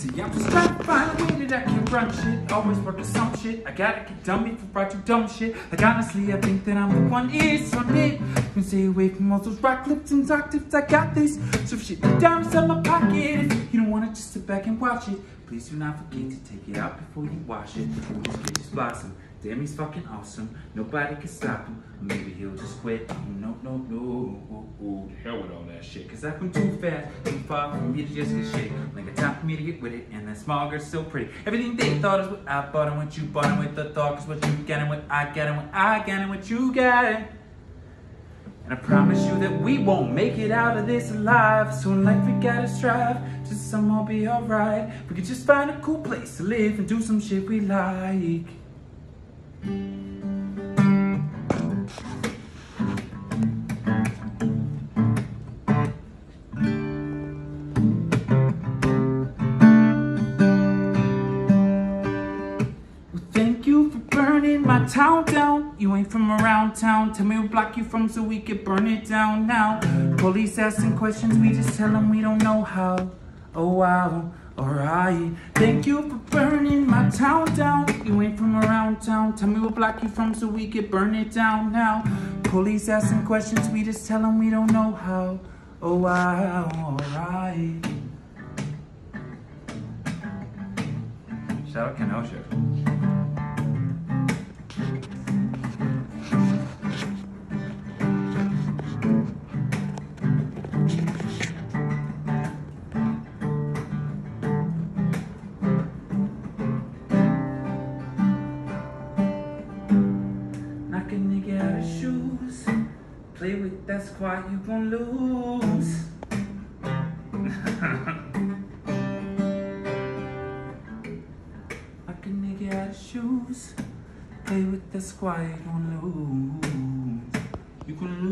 just trying to find a way that I can run shit. Always working some shit. I gotta get done for I do dumb shit. Like honestly, I think that I'm the one. It's on it. Can stay away from all those rock lips and octaves. I got this. So shit down inside my pocket. If you don't wanna just sit back and watch it, please do not forget to take it out before you wash it. This kid just blossom. Damn, he's fucking awesome. Nobody can stop him. Maybe he'll just quit. No, no, no. Oh, oh, hell with all that shit. Cause I've been too fast, too far for me to just get shit. Like a time for me to get with it. And that small girl's so pretty. Everything they thought is what I bought and what you bought and what the thought is what you got and what I got and what I got and what you got. And I promise you that we won't make it out of this alive. So in life we gotta strive to somehow be alright. We could just find a cool place to live and do some shit we like. Burning my town down. You ain't from around town. Tell me what block you from so we can burn it down now. Police asking questions, we just tell them we don't know how. Oh wow, alright. Thank you for burning my town down. You ain't from around town. Tell me what block you from so we can burn it down now. Police asking questions, we just tell them we don't know how. Oh wow, alright. Shout out Kenosha. Play with that squad, you gon' lose. Knock a nigga out shoes. Play with that squad, you gon' lose. You gon' lose.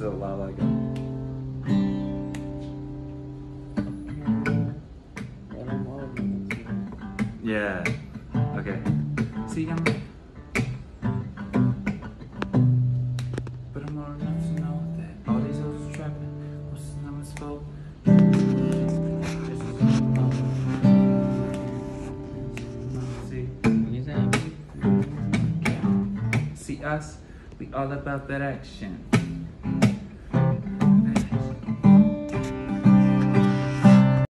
go? Yeah. Okay. See, I'm. But I'm old enough to know that all these hoes are trapping. Them is full. See, see us, we all about that action.